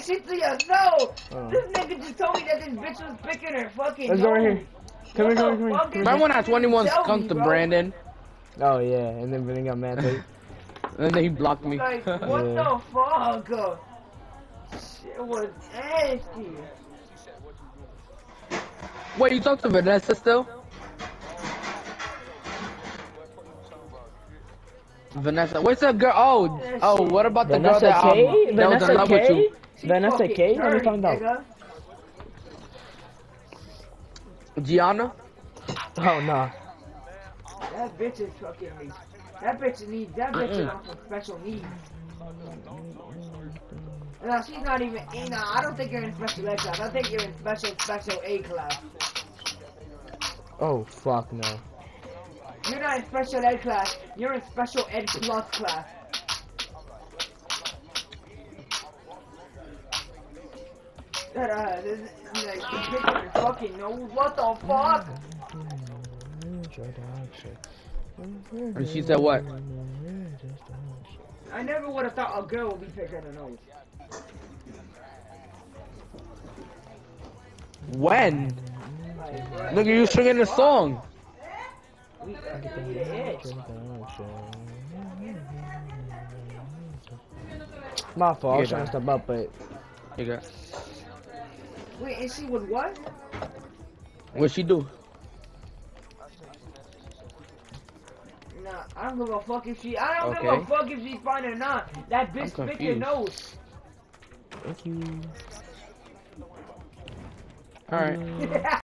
that shit to your soul. Oh. This nigga just told me that this bitch was picking her fucking Let's go right nose. here. Come What here, come the here, come here. fuck Come did here. Remember when I this had 21 tell come me, to bro? Brandon? Oh yeah, and then Vinny got mad. Like, And then he blocked me. Like, what Yeah. the fuck? Shit was nasty. Wait, you talked to Vanessa still? Vanessa, what's that girl? Oh, oh, what about the girl Vanessa that, um, K? that was in Vanessa love with K? you? She Vanessa fucking K? Let me dirty, find out. Gianna? oh no. That bitch is fucking me. That bitch needs. That bitch is Mm-mm. on special needs. No, she's not even. eh, No, I don't think you're in special ed class. I think you're in special special A class. Oh fuck no. You're not in special ed class. You're in special ed plus class. That uh, this, like, the bitch in her fucking nose. What the fuck? And she said what? I never would have thought a girl would be picking her nose. When? Like, Look at you singing the song. we, we the itch. My fault. I was trying to step up, but You got. Wait, and she was what? What she do? Nah, I don't give a fuck if she. I don't give a fuck if she's fine or not. That bitch pick your nose. thank you. Alright.